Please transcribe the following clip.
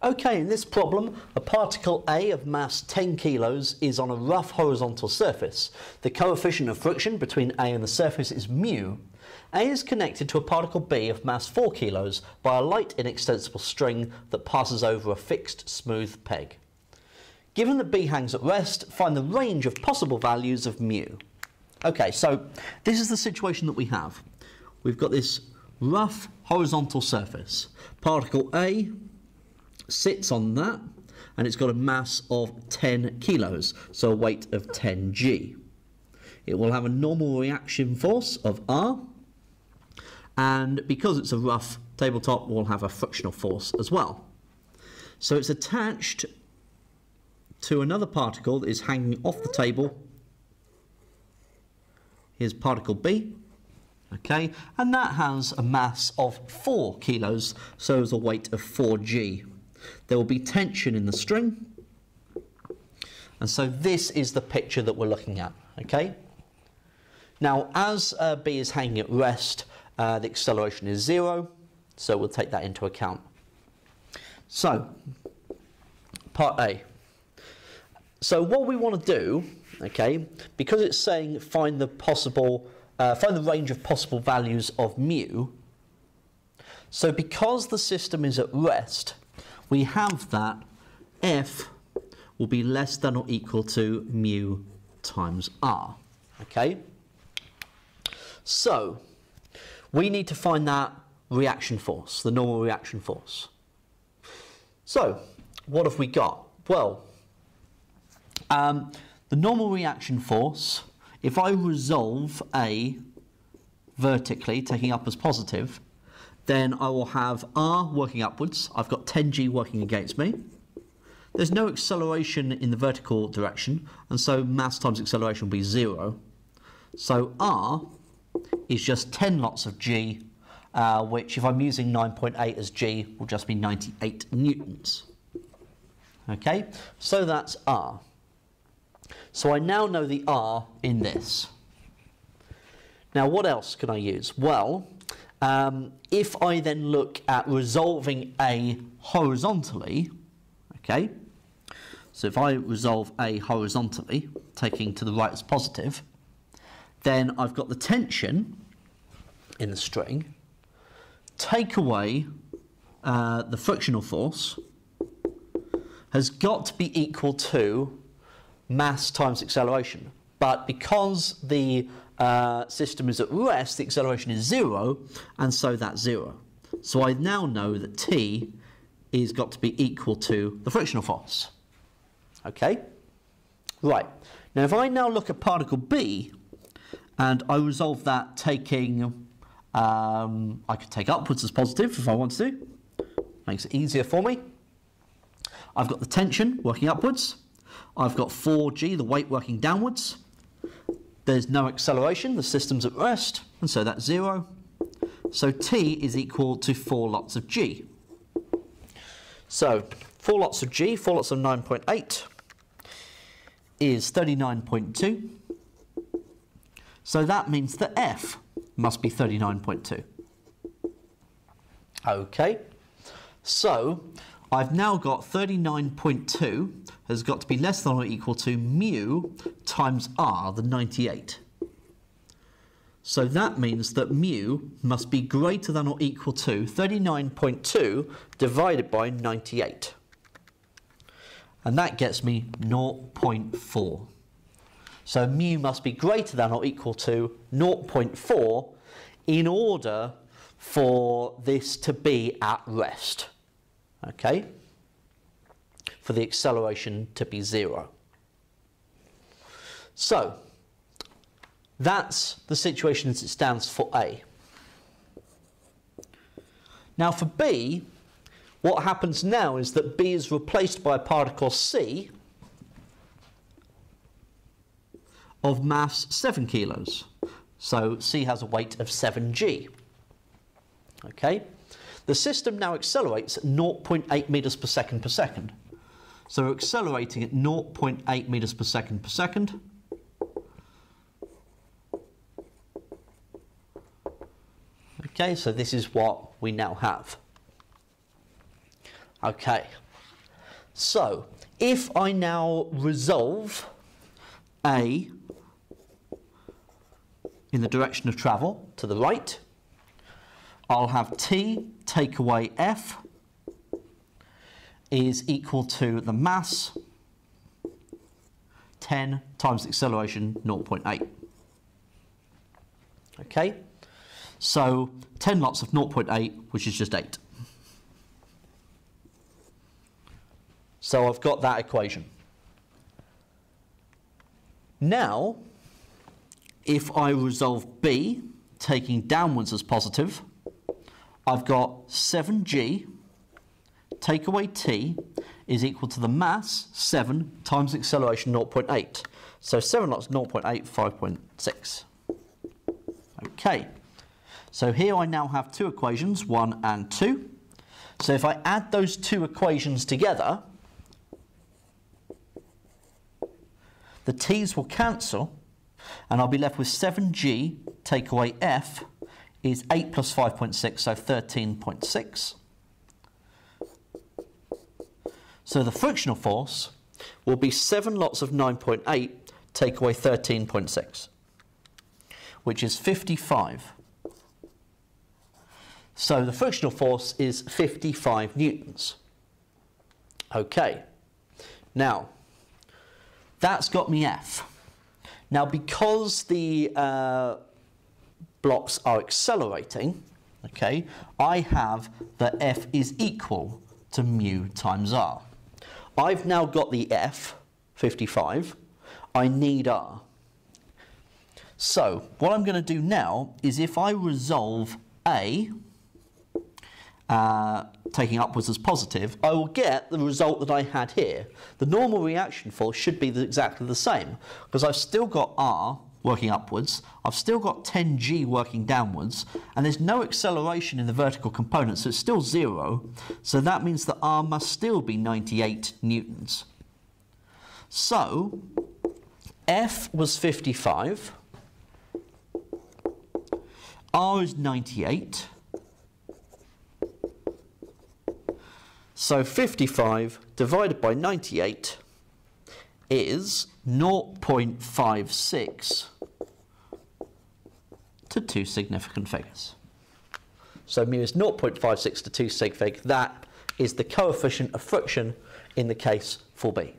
Okay, in this problem, a particle A of mass 10 kilos is on a rough horizontal surface. The coefficient of friction between A and the surface is mu. A is connected to a particle B of mass 4 kilos by a light inextensible string that passes over a fixed smooth peg. Given that B hangs at rest, find the range of possible values of mu. Okay, so this is the situation that we have. We've got this rough horizontal surface. Particle A sits on that and it's got a mass of 10 kilos, so a weight of 10 g. It will have a normal reaction force of R, and because it's a rough tabletop, we'll have a frictional force as well. So it's attached to another particle that is hanging off the table. Here's particle B, okay, and that has a mass of 4 kilos, so it's a weight of 4g. There will be tension in the string. And so this is the picture that we're looking at, okay? Now, as uh, B is hanging at rest, uh, the acceleration is zero, so we'll take that into account. So, part A. So what we want to do, okay, because it's saying find the possible, uh, find the range of possible values of mu, so because the system is at rest, we have that f will be less than or equal to mu times r. Okay? So, we need to find that reaction force, the normal reaction force. So, what have we got? Well, um, the normal reaction force, if I resolve A vertically, taking up as positive, then I will have R working upwards. I've got 10g working against me. There's no acceleration in the vertical direction, and so mass times acceleration will be zero. So R is just 10 lots of g, uh, which if I'm using 9.8 as g, will just be 98 newtons. Okay, so that's R. So I now know the R in this. Now what else can I use? Well, um, if I then look at resolving A horizontally, okay, so if I resolve A horizontally, taking to the right as positive, then I've got the tension in the string, take away uh, the frictional force, has got to be equal to mass times acceleration. But because the uh, system is at rest, the acceleration is zero, and so that's zero. So I now know that T is got to be equal to the frictional force. Okay? Right. Now if I now look at particle B, and I resolve that taking, um, I could take upwards as positive if I want to. Makes it easier for me. I've got the tension working upwards. I've got 4g, the weight working downwards. There's no acceleration, the system's at rest, and so that's zero. So T is equal to 4 lots of G. So 4 lots of G, 4 lots of 9.8 is 39.2. So that means that F must be 39.2. Okay, so I've now got 39.2 has got to be less than or equal to mu times r, the 98. So that means that mu must be greater than or equal to 39.2 divided by 98. And that gets me 0.4. So mu must be greater than or equal to 0.4 in order for this to be at rest okay, for the acceleration to be zero. So, that's the situation as it stands for A. Now for B, what happens now is that B is replaced by a particle C of mass 7 kilos. So C has a weight of 7g. Okay? The system now accelerates at 0.8 meters per second per second. So we're accelerating at 0.8 meters per second per second. Okay, so this is what we now have. Okay, So, if I now resolve A in the direction of travel to the right, I'll have T take away F is equal to the mass 10 times the acceleration 0.8. Okay, so 10 lots of 0.8, which is just 8. So I've got that equation. Now, if I resolve B, taking downwards as positive, I've got 7g, take away t, is equal to the mass, 7, times acceleration, 0.8. So 7 lots 0.8, 5.6. Okay, so here I now have two equations, 1 and 2. So if I add those two equations together, the t's will cancel, and I'll be left with 7g take away f is 8 plus 5.6, so 13.6. So the frictional force will be 7 lots of 9.8 take away 13.6, which is 55. So the frictional force is 55 newtons. Okay, now that's got me F. Now because the uh, blocks are accelerating, okay, I have that F is equal to mu times R. I've now got the F, 55, I need R. So what I'm going to do now is if I resolve A, uh, taking upwards as positive, I will get the result that I had here. The normal reaction force should be the, exactly the same because I've still got R working upwards, I've still got 10g working downwards, and there's no acceleration in the vertical component, so it's still zero. So that means that R must still be 98 newtons. So F was 55, R is 98, so 55 divided by 98 is 0.56 to two significant figures. So mu is 0.56 to 2 sig fig. That is the coefficient of friction in the case for B.